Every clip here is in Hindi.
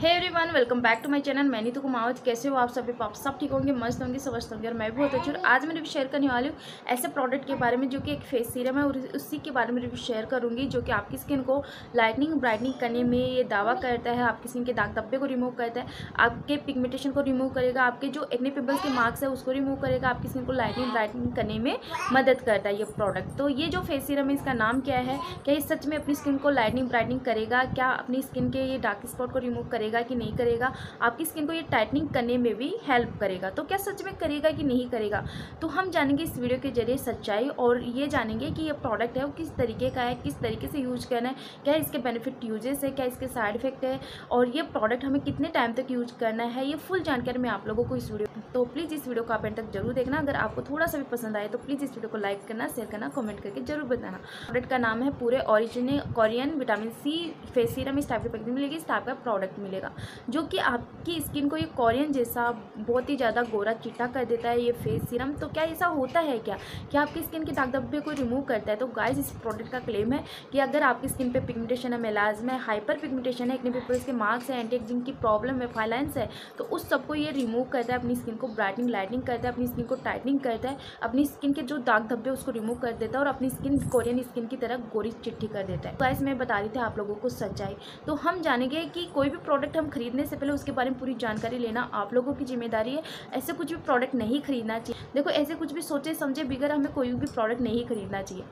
Hey everyone welcome back to my channel मैंने तो कुमावत कैसे हो आप सभी? पाप सब ठीक होंगे? मस्त होंगे समझते होंगे और मैं भी बहुत अच्छी हूँ। आज मैं रिव्यू शेयर करने वाली हूँ ऐसे प्रोडक्ट के बारे में जो कि एक फेस सीरम है और उसी के बारे में रिव्यू शेयर करूँगी जो कि आपकी स्किन को लाइटनिंग ब्राइटनिंग करने में ये दावा करता है, आपकी स्किन के दाग धब्बे को रिमूव करता है, आपके पिगमेंटेशन को रिमूव करेगा, आपके जो एक्ने पिम्पल्स के मार्क्स है उसको रिमूव करेगा, आपकी स्किन को लाइटनिंग ब्राइटनिंग करने में मदद करता है ये प्रोडक्ट तो ये जो फेस सीरम है, इसका नाम क्या है? क्या ये सच में अपनी स्किन को लाइटनिंग ब्राइटनिंग करेगा? क्या अपनी स्किन के ये डार्क स्पॉट को रिमूव करेगा? कि नहीं करेगा, आपकी स्किन को ये टाइटनिंग करने में भी हेल्प करेगा। तो क्या सच में करेगा कि नहीं करेगा? तो हम जानेंगे इस वीडियो के ज़रिए सच्चाई और ये जानेंगे कि ये प्रोडक्ट है वो किस तरीके का है, किस तरीके से यूज़ करना है, क्या इसके बेनिफिट यूजेस है, क्या इसके साइड इफ़ेक्ट है और ये प्रोडक्ट हमें कितने टाइम तक यूज़ करना है, ये फुल जानकारी मैं आप लोगों को इस वीडियो तो प्लीज़ इस वीडियो को आप एंड तक ज़रूर देखना। अगर आपको थोड़ा सा भी पसंद आए तो प्लीज़ इस वीडियो को लाइक करना शेयर करना कमेंट करके ज़रूर बताना। प्रोडक्ट का नाम है पूरे original Korean vitamin C face serum इस टाइप की पैकेजिंग मिलेगी, इस टाइप का प्रोडक्ट मिलेगा। जो कि आपकी स्किन को ये कोरियन जैसा बहुत ही ज़्यादा गोरा चिट्टा कर देता है, ये फेस सीरम तो क्या ऐसा होता है क्या? क्या आपकी स्किन के दाग धब्बे को रिमूव करता है? तो गाइज़ इस प्रोडक्ट का क्लेम है कि अगर आपकी स्किन पे पिगमेंटेशन है मेलाज्मा है हाइपर पिगमेंटेशन है एक्ने पिंपल्स के मार्क्स है एंटी एजिंग की प्रॉब्लम है फाइलेंस है तो उस सबको ये रिमूव करता है अपनी स्किन को ब्राइटनिंग लाइटनिंग करता है, अपनी स्किन को टाइटनिंग करता है, अपनी स्किन के जो दाग धब्बे उसको रिमूव कर देता है और अपनी स्किन कोरियन स्किन की तरह गोरी चिट्ठी कर देता है। गाइस मैं बता रही थी आप लोगों को सच्चाई। तो हम जानेंगे कि कोई भी प्रोडक्ट हम खरीदने से पहले उसके बारे में पूरी जानकारी लेना आप लोगों की ज़िम्मेदारी है। ऐसे कुछ भी प्रोडक्ट नहीं खरीदना चाहिए। देखो, ऐसे कुछ भी सोचे समझे बिगर हमें कोई भी प्रोडक्ट नहीं खरीदना चाहिए।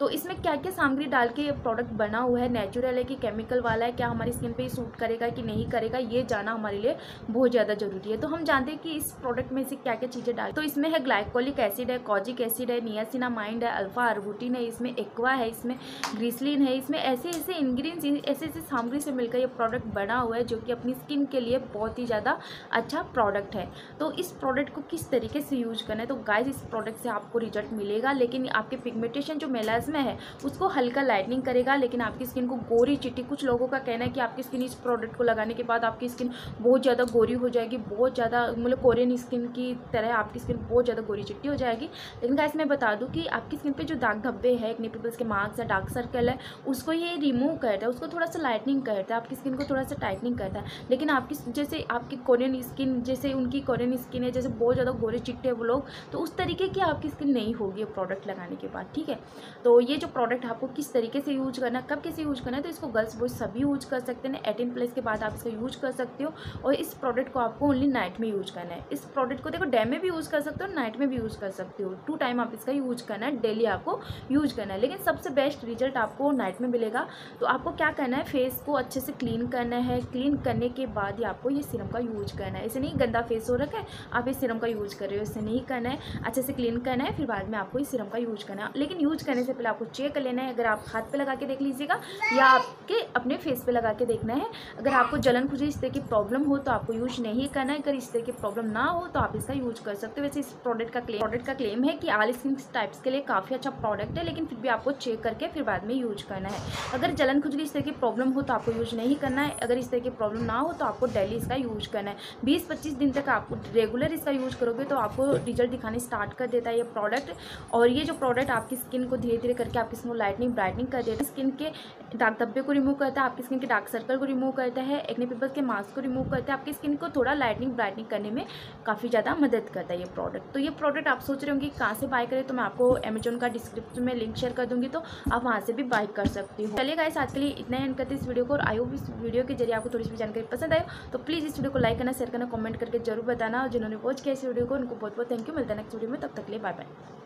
तो इसमें क्या क्या सामग्री डाल के प्रोडक्ट बना हुआ है? नेचुरल है कि केमिकल वाला है? क्या हमारी स्किन पे सूट करेगा कि नहीं करेगा? ये जाना हमारे लिए बहुत ज़्यादा ज़रूरी है। तो हम जानते हैं कि इस प्रोडक्ट में से क्या क्या चीज़ें डाल तो इसमें है ग्लाइकोलिक एसिड है, कॉजिक एसिड है, नियासिनामाइंड है, अल्फ़ा अर्बुटिन है, इसमें एक्वा है, इसमें ग्रीसलिन है, इसमें ऐसे ऐसे इंग्रीडियंट्स ऐसे ऐसे सामग्री से मिलकर ये प्रोडक्ट बना हुआ है जो कि अपनी स्किन के लिए बहुत ही ज़्यादा अच्छा प्रोडक्ट है। तो इस प्रोडक्ट को किस तरीके से यूज़ करना है? तो गाइज़ इस प्रोडक्ट से आपको रिज़ल्ट मिलेगा, लेकिन आपके पिगमेंटेशन जो मेलाजमा है, उसको हल्का लाइटनिंग करेगा, लेकिन आपकी स्किन को गोरी चिट्टी, कुछ लोगों का कहना है कि आपकी स्किन इस प्रोडक्ट को लगाने के बाद आपकी स्किन बहुत ज़्यादा गोरी हो जाएगी, बहुत ज़्यादा मतलब कोरियन स्किन की तरह आपकी स्किन बहुत ज़्यादा गोरी चिट्टी हो जाएगी। लेकिन गाइस मैं बता दूँ कि आपकी स्किन पे जो दाग धब्बे है एक्ने पिंपल्स के मार्क्स है डार्क सर्कल है, उसको ये रिमूव करता है उसको थोड़ा सा लाइटनिंग करता है आपकी स्किन को थोड़ा सा टाइटनिंग करता है लेकिन आपकी जैसे आपकी कोरियन स्किन जैसे उनकी कोरियन स्किन है, जैसे बहुत ज़्यादा गोरे चिट्टे वो लोग तो उस तरीके की आपकी स्किन नहीं होगी प्रोडक्ट लगाने के बाद, ठीक है? तो ये जो प्रोडक्ट आपको किस तरीके से यूज़ करना कब कैसे यूज़ करना है तो इसको गर्ल्स बॉयज़ सभी यूज़ कर सकते हैं। एटीन प्लस के बाद आप इसका यूज़ कर सकते हो और इस प्रोडक्ट को आपको ओनली नाइट में यूज़ करना है। इस प्रोडक्ट को देखो डे में भी यूज़ कर सकते हो नाइट में भी यूज़ कर सकते हो। टू टाइम आप इसका यूज़ करना है डेली आपको यूज़ करना है। लेकिन सबसे बेस्ट रिज़ल्ट आपको नाइट में मिलेगा। तो आपको क्या करना है फेस को अच्छे से क्लीन करना है। क्लीन करने के बाद ही आपको ये सिरम का यूज़ करना है। ऐसे नहीं गंदा फेस हो रखा है, आप इस सिरम का यूज़ कर रहे हो। इससे नहीं करना है, अच्छे से क्लीन करना है, फिर बाद में आपको इस सिरम का यूज़ करना है। लेकिन यूज़ करने से पहले आपको चेक कर लेना है। अगर आप हाथ पे लगा के देख लीजिएगा, या आपके अपने फेस पे लगा के देखना है। अगर आपको जलन खुजली इस तरह की प्रॉब्लम हो तो आपको यूज़ नहीं करना है। अगर इस तरह की प्रॉब्लम ना हो तो आप इसका यूज़ कर सकते हो। वैसे इस प्रोडक्ट का क्लेम प्रोडक्ट का क्लेम है कि आल स्किन टाइप्स के लिए काफ़ी अच्छा प्रोडक्ट है, लेकिन फिर भी आपको चेक करके फिर बाद में यूज़ करना है। अगर जलन खुजली इस तरह की प्रॉब्लम हो तो आपको यूज़ नहीं करना है। अगर इस तरह की प्रॉब्लम ना हो तो आपको डेली इसका यूज़ करना है। बीस पच्चीस दिन तक आपको रेगुलर इसका यूज़ करोगे तो आपको रिज़ल्ट दिखाने स्टार्ट कर देता है ये प्रोडक्ट और ये जो प्रोडक्ट आपकी स्किन को धीरे धीरे करके आपकी स्किन को लाइटनिंग ब्राइटनिंग कर देता है। स्किन के दाग धब्बे को रिमूव करता है, आपकी स्किन के डार्क सर्कल को रिमूव करता है एक्ने पिंपल्स के मास्क को रिमूव करता है। आपकी स्किन को थोड़ा लाइटनिंग ब्राइटनिंग करने में काफ़ी ज़्यादा मदद करता है ये प्रोडक्ट तो ये प्रोडक्ट आप सोच रहे होंगे कहाँ से बाय करें तो मैं आपको अमेजोन का डिस्क्रिप्शन में लिंक शेयर कर दूँगी तो आप वहाँ से भी बाय कर सकती हूँ। चलिए गाइस आज के लिए इतना एंड करते इस वीडियो को, और आई होप इस वीडियो के ज़रिए आपको थोड़ी सी जानकारी पसंद आए तो प्लीज़ इस वीडियो को लाइक करना शेयर करना कमेंट करके ज़रूर बताना, और जिन्होंने वॉच किया इस वीडियो को, उनको बहुत बहुत थैंक यू मिलता है नेक्स्ट वीडियो में, तब तक लिए बाय बाय